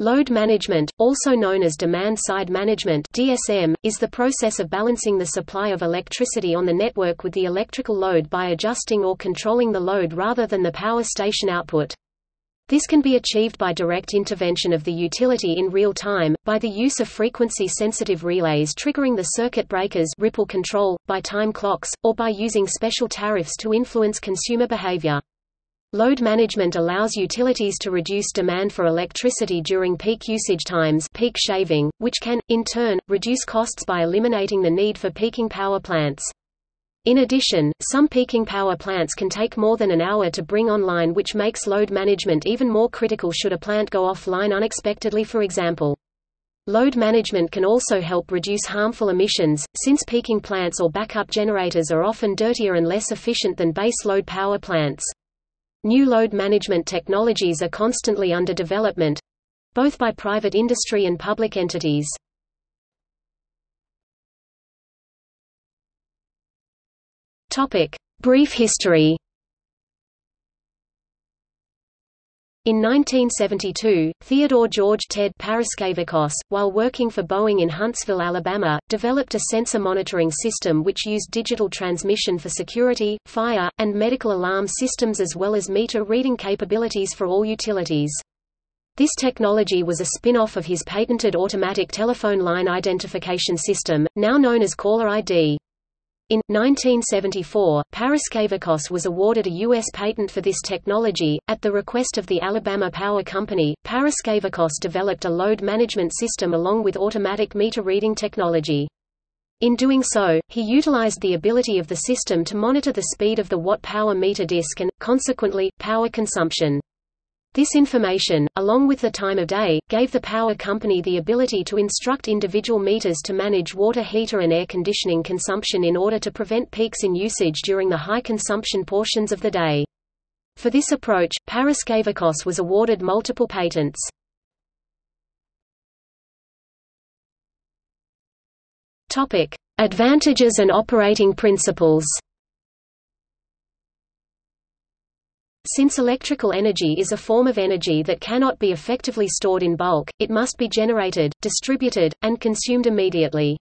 Load management, also known as demand-side management (DSM), is the process of balancing the supply of electricity on the network with the electrical load by adjusting or controlling the load rather than the power station output. This can be achieved by direct intervention of the utility in real time, by the use of frequency-sensitive relays triggering the circuit breakers ripple control, by time clocks, or by using special tariffs to influence consumer behavior. Load management allows utilities to reduce demand for electricity during peak usage times peak shaving, which can, in turn, reduce costs by eliminating the need for peaking power plants. In addition, some peaking power plants can take more than an hour to bring online which makes load management even more critical should a plant go offline unexpectedly for example. Load management can also help reduce harmful emissions, since peaking plants or backup generators are often dirtier and less efficient than base load power plants. New load management technologies are constantly under development both by private industry and public entities. Topic: Brief history. In 1972, Theodore George Ted Paraskevakos, while working for Boeing in Huntsville, Alabama, developed a sensor monitoring system which used digital transmission for security, fire, and medical alarm systems as well as meter reading capabilities for all utilities. This technology was a spin-off of his patented automatic telephone line identification system, now known as Caller ID. In 1974, Paraskevakos was awarded a U.S. patent for this technology. At the request of the Alabama Power Company, Paraskevakos developed a load management system along with automatic meter reading technology. In doing so, he utilized the ability of the system to monitor the speed of the watt power meter disk and, consequently, power consumption. This information, along with the time of day, gave the power company the ability to instruct individual meters to manage water heater and air conditioning consumption in order to prevent peaks in usage during the high consumption portions of the day. For this approach, Paraskevakos was awarded multiple patents. Advantages and operating principles Since electrical energy is a form of energy that cannot be effectively stored in bulk, it must be generated, distributed, and consumed immediately.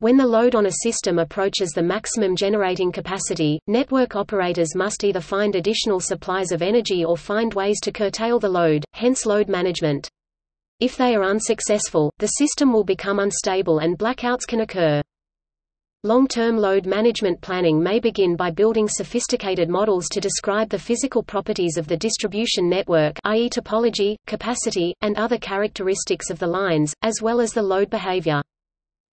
When the load on a system approaches the maximum generating capacity, network operators must either find additional supplies of energy or find ways to curtail the load, hence load management. If they are unsuccessful, the system will become unstable and blackouts can occur. Long-term load management planning may begin by building sophisticated models to describe the physical properties of the distribution network i.e. topology, capacity, and other characteristics of the lines, as well as the load behavior.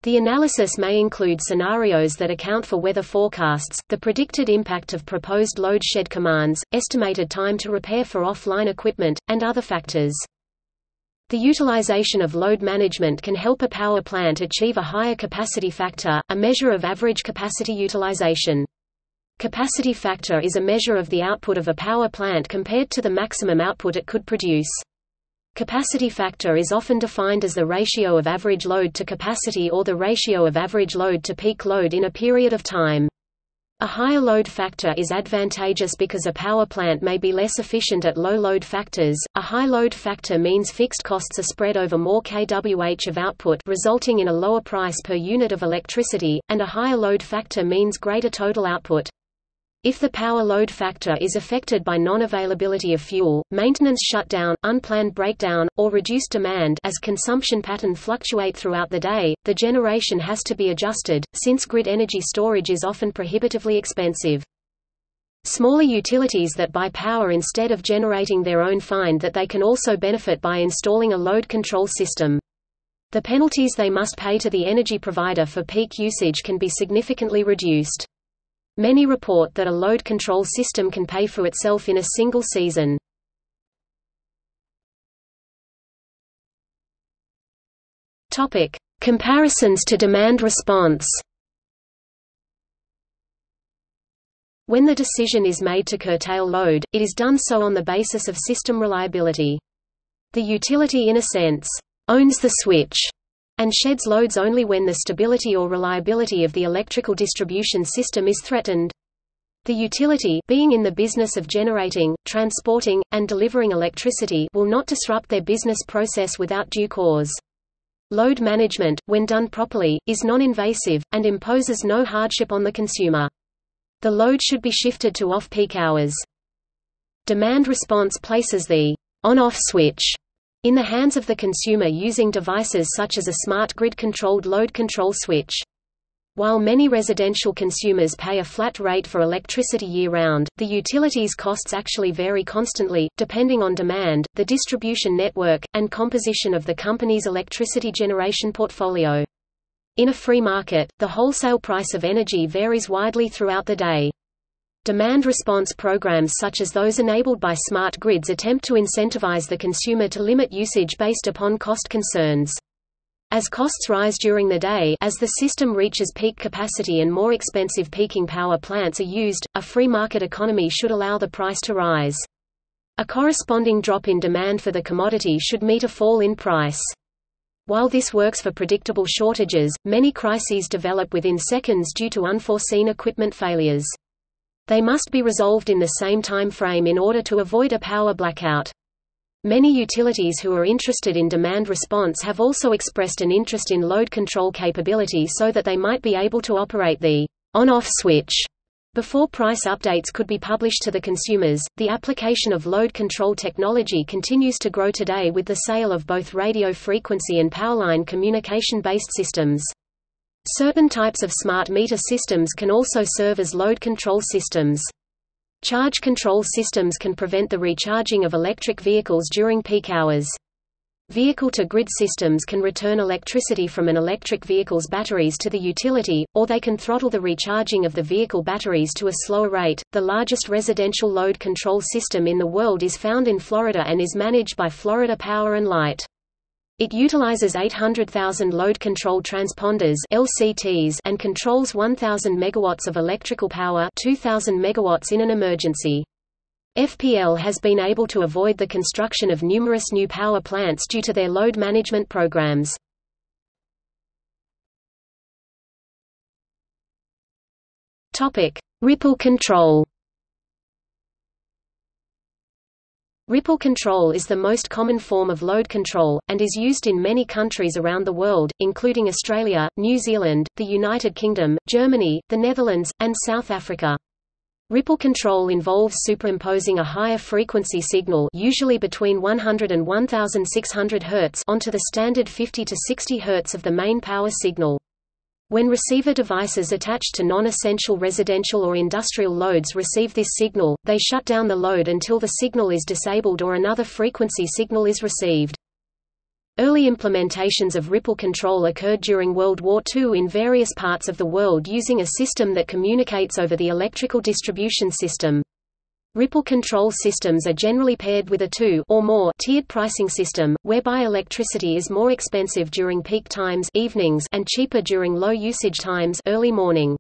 The analysis may include scenarios that account for weather forecasts, the predicted impact of proposed load shed commands, estimated time to repair for offline equipment, and other factors. The utilization of load management can help a power plant achieve a higher capacity factor, a measure of average capacity utilization. Capacity factor is a measure of the output of a power plant compared to the maximum output it could produce. Capacity factor is often defined as the ratio of average load to capacity or the ratio of average load to peak load in a period of time. A higher load factor is advantageous because a power plant may be less efficient at low load factors. A high load factor means fixed costs are spread over more kWh of output resulting in a lower price per unit of electricity, and a higher load factor means greater total output. If the power load factor is affected by non-availability of fuel, maintenance shutdown, unplanned breakdown, or reduced demand as consumption pattern fluctuate throughout the day, the generation has to be adjusted, since grid energy storage is often prohibitively expensive. Smaller utilities that buy power instead of generating their own find that they can also benefit by installing a load control system. The penalties they must pay to the energy provider for peak usage can be significantly reduced. Many report that a load control system can pay for itself in a single season. Topic: Comparisons to demand response. When the decision is made to curtail load, it is done so on the basis of system reliability. The utility in a sense, owns the switch and sheds loads only when the stability or reliability of the electrical distribution system is threatened. The utility being in the business of generating, transporting, and delivering electricity will not disrupt their business process without due cause. Load management, when done properly, is non-invasive, and imposes no hardship on the consumer. The load should be shifted to off-peak hours. Demand response places the on-off switch in the hands of the consumer using devices such as a smart grid-controlled load control switch. While many residential consumers pay a flat rate for electricity year-round, the utilities costs actually vary constantly, depending on demand, the distribution network, and composition of the company's electricity generation portfolio. In a free market, the wholesale price of energy varies widely throughout the day. Demand response programs such as those enabled by smart grids attempt to incentivize the consumer to limit usage based upon cost concerns. As costs rise during the day as the system reaches peak capacity and more expensive peaking power plants are used, a free market economy should allow the price to rise. A corresponding drop in demand for the commodity should meet a fall in price. While this works for predictable shortages, many crises develop within seconds due to unforeseen equipment failures. They must be resolved in the same time frame in order to avoid a power blackout. Many utilities who are interested in demand response have also expressed an interest in load control capability so that they might be able to operate the on-off switch before price updates could be published to the consumers. The application of load control technology continues to grow today with the sale of both radio frequency and powerline communication-based systems. Certain types of smart meter systems can also serve as load control systems. Charge control systems can prevent the recharging of electric vehicles during peak hours. Vehicle-to-grid systems can return electricity from an electric vehicle's batteries to the utility, or they can throttle the recharging of the vehicle batteries to a slower rate. The largest residential load control system in the world is found in Florida and is managed by Florida Power and Light. It utilizes 800,000 load control transponders (LCTs) and controls 1,000 megawatts of electrical power (2,000 megawatts in an emergency. FPL has been able to avoid the construction of numerous new power plants due to their load management programs. Topic: Ripple control. Ripple control is the most common form of load control, and is used in many countries around the world, including Australia, New Zealand, the United Kingdom, Germany, the Netherlands, and South Africa. Ripple control involves superimposing a higher frequency signal usually between 100 and 1600 Hz onto the standard 50 to 60 Hz of the main power signal. When receiver devices attached to non-essential residential or industrial loads receive this signal, they shut down the load until the signal is disabled or another frequency signal is received. Early implementations of ripple control occurred during World War II in various parts of the world using a system that communicates over the electrical distribution system. Ripple control systems are generally paired with a two or more tiered pricing system, whereby electricity is more expensive during peak times evenings and cheaper during low usage times early morning.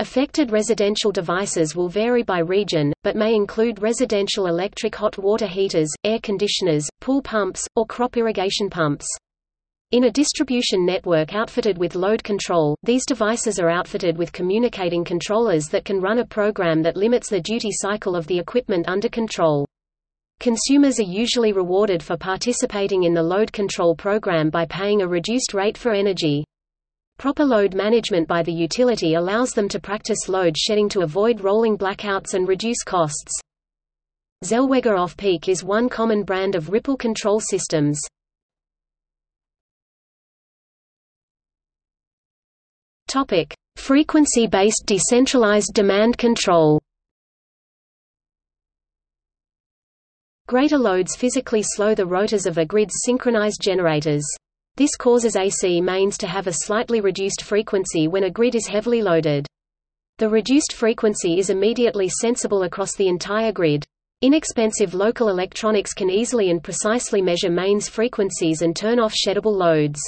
Affected residential devices will vary by region, but may include residential electric hot water heaters, air conditioners, pool pumps, or crop irrigation pumps. In a distribution network outfitted with load control, these devices are outfitted with communicating controllers that can run a program that limits the duty cycle of the equipment under control. Consumers are usually rewarded for participating in the load control program by paying a reduced rate for energy. Proper load management by the utility allows them to practice load shedding to avoid rolling blackouts and reduce costs. Zellweger Off-Peak is one common brand of ripple control systems. Topic: Frequency-based decentralized demand control. Greater loads physically slow the rotors of a grid's synchronized generators. This causes AC mains to have a slightly reduced frequency when a grid is heavily loaded. The reduced frequency is immediately sensible across the entire grid. Inexpensive local electronics can easily and precisely measure mains frequencies and turn off sheddable loads.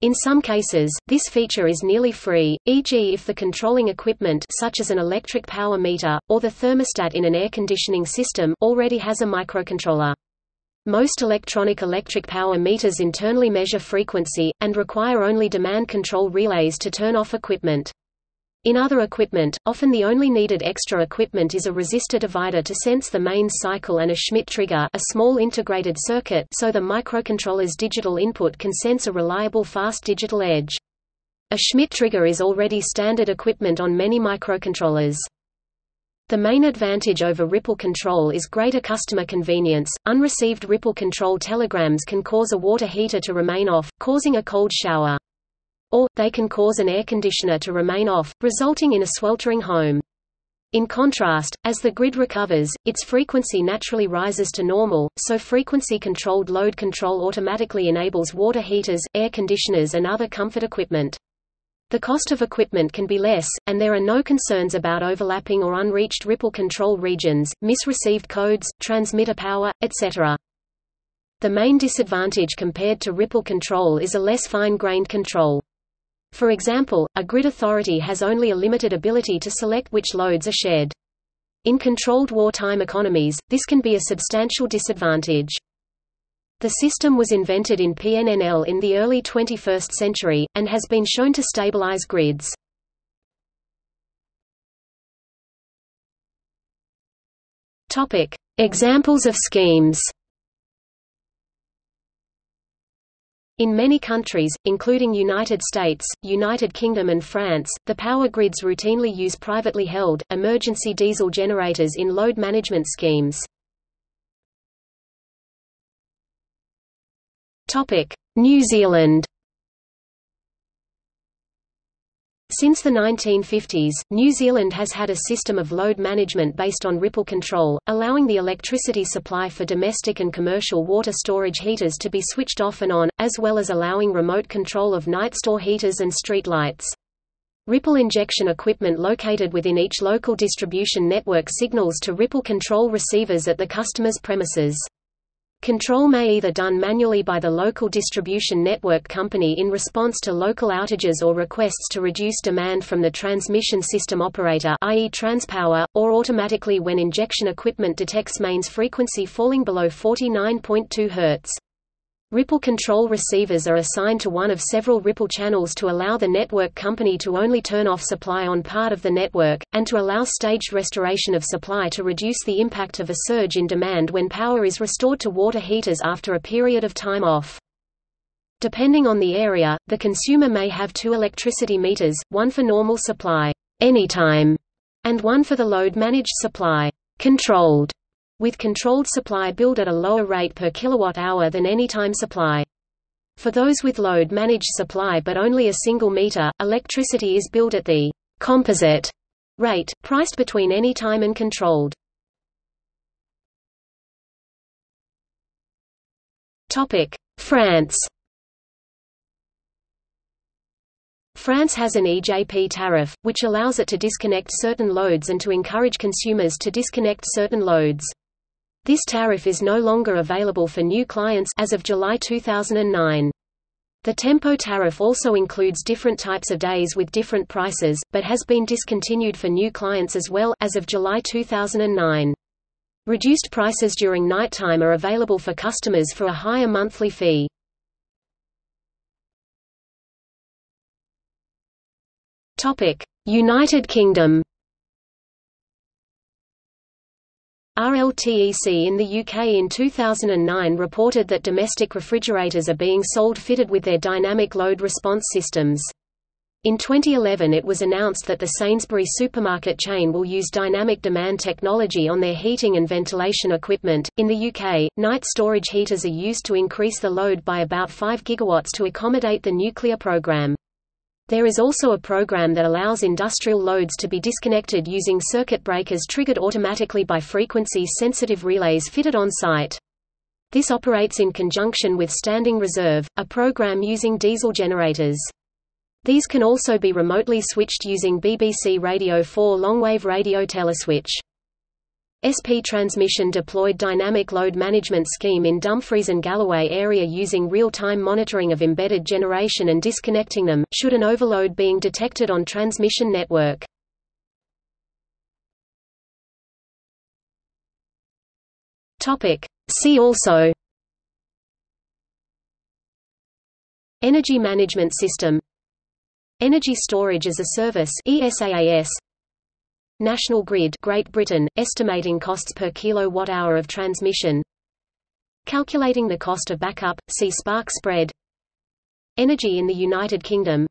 In some cases, this feature is nearly free, e.g. if the controlling equipment such as an electric power meter, or the thermostat in an air conditioning system already has a microcontroller. Most electronic electric power meters internally measure frequency, and require only demand control relays to turn off equipment. In other equipment, often the only needed extra equipment is a resistor divider to sense the mains cycle and a Schmitt trigger a small integrated circuit so the microcontroller's digital input can sense a reliable fast digital edge. A Schmitt trigger is already standard equipment on many microcontrollers. The main advantage over ripple control is greater customer convenience. Unreceived ripple control telegrams can cause a water heater to remain off, causing a cold shower. Or, they can cause an air conditioner to remain off, resulting in a sweltering home. In contrast, as the grid recovers, its frequency naturally rises to normal, so frequency-controlled load control automatically enables water heaters, air conditioners and other comfort equipment. The cost of equipment can be less, and there are no concerns about overlapping or unreached ripple control regions, misreceived codes, transmitter power, etc. The main disadvantage compared to ripple control is a less fine-grained control. For example, a grid authority has only a limited ability to select which loads are shared. In controlled wartime economies, this can be a substantial disadvantage. The system was invented in PNNL in the early 21st century, and has been shown to stabilize grids. Examples of schemes In many countries, including United States, United Kingdom and France, the power grids routinely use privately held, emergency diesel generators in load management schemes. New Zealand Since the 1950s, New Zealand has had a system of load management based on ripple control, allowing the electricity supply for domestic and commercial water storage heaters to be switched off and on, as well as allowing remote control of night store heaters and street lights. Ripple injection equipment located within each local distribution network signals to ripple control receivers at the customer's premises. Control may either done manually by the local distribution network company in response to local outages or requests to reduce demand from the transmission system operator i.e. Transpower, or automatically when injection equipment detects mains frequency falling below 49.2 Hz. Ripple control receivers are assigned to one of several ripple channels to allow the network company to only turn off supply on part of the network, and to allow staged restoration of supply to reduce the impact of a surge in demand when power is restored to water heaters after a period of time off. Depending on the area, the consumer may have two electricity meters, one for normal supply anytime, and one for the load-managed supply controlled with controlled supply billed at a lower rate per kilowatt-hour than anytime supply. For those with load-managed supply but only a single meter, electricity is billed at the composite rate, priced between anytime and controlled. France France has an EJP tariff, which allows it to disconnect certain loads and to encourage consumers to disconnect certain loads. This tariff is no longer available for new clients as of July 2009. The Tempo tariff also includes different types of days with different prices, but has been discontinued for new clients as well as of July 2009. Reduced prices during nighttime are available for customers for a higher monthly fee. United Kingdom RLTEC in the UK in 2009 reported that domestic refrigerators are being sold fitted with their dynamic load response systems. In 2011 it was announced that the Sainsbury's supermarket chain will use dynamic demand technology on their heating and ventilation equipment. In the UK, night storage heaters are used to increase the load by about 5 gigawatts to accommodate the nuclear program. There is also a program that allows industrial loads to be disconnected using circuit breakers triggered automatically by frequency-sensitive relays fitted on site. This operates in conjunction with Standing Reserve, a program using diesel generators. These can also be remotely switched using BBC Radio 4 longwave radio teleswitch. SP Transmission deployed dynamic load management scheme in Dumfries and Galloway area using real-time monitoring of embedded generation and disconnecting them, should an overload being detected on transmission network. See also Energy management system Energy Storage as a Service ESAAS National Grid Great Britain estimating costs per kilowatt-hour of transmission. Calculating the cost of backup see spark spread. Energy in the United Kingdom.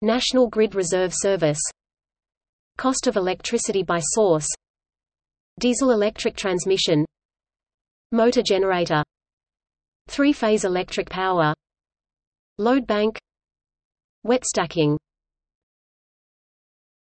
National Grid Reserve Service. Cost of electricity by source. Diesel electric transmission. Motor generator. Three-phase electric power. Load bank. Wet stacking